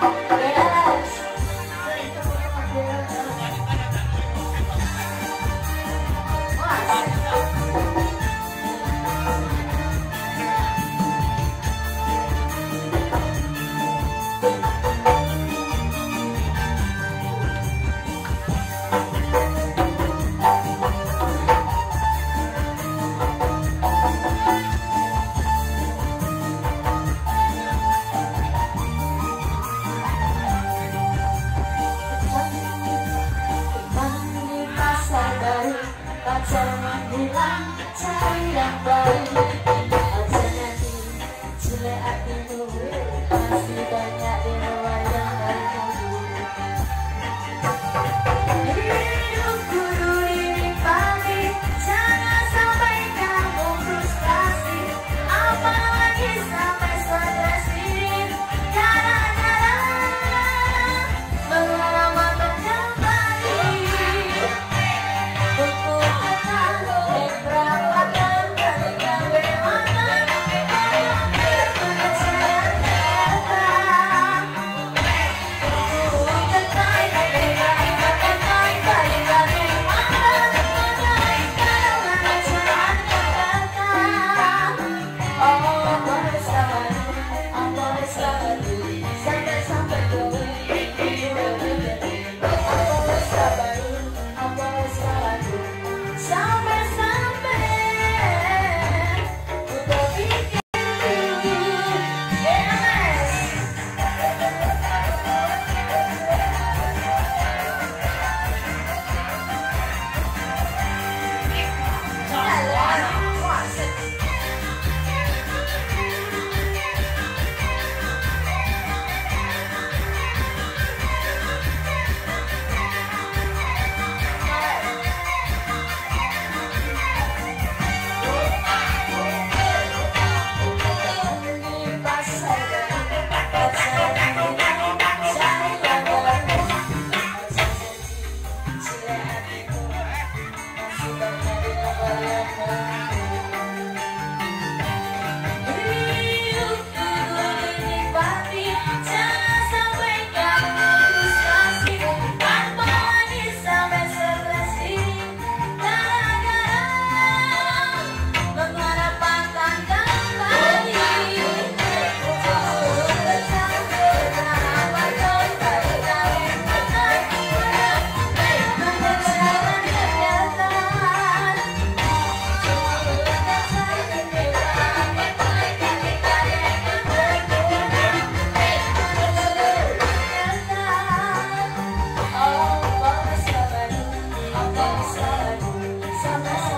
Bye. Jangan hilang, jangan balik. Jangan hilang, jangan hilang só saudade